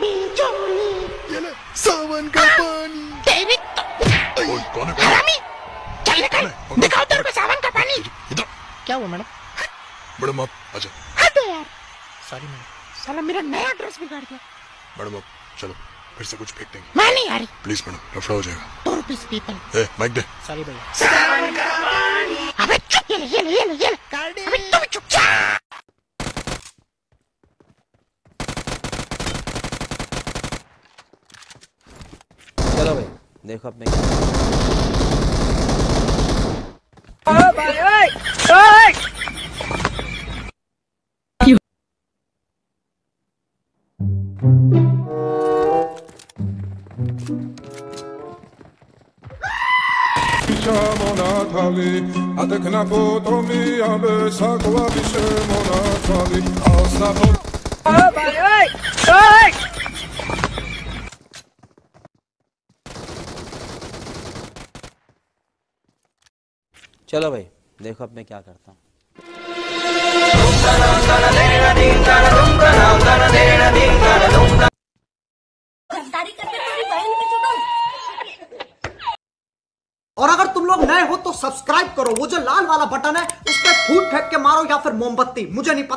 बिचौली ये ले सावन का पानी। तेरी तो ओए कौन है हरामी। चल निकल। दिखाओ तेरे को सावन का पानी। इधर क्या हुआ मैडम? मैडम आप अच्छा हद है यार। Sorry madam. साला मेरा नया ड्रेस बिगाड़ दिया। मैडम आप चलो फिर से कुछ फेंक देंगे। मैं नहीं आ रही प्लीज़ मैडम लफड़ा हो जाएगा। Two rupees people. A mic they. Sorry भैया सावन का पानी। अबे चुप ये ले ये ले ये ले। देखो अपने Diciamo Natale, a te knapoto mi aby sakła piszemo Natale, a ostatnio चलो भाई, देखो अब मैं क्या करता हूँ। और अगर तुम लोग नए हो तो सब्सक्राइब करो, वो जो लाल वाला बटन है, उस पर फूट फेंक के मारो या फिर मोमबत्ती, मुझे नहीं पता।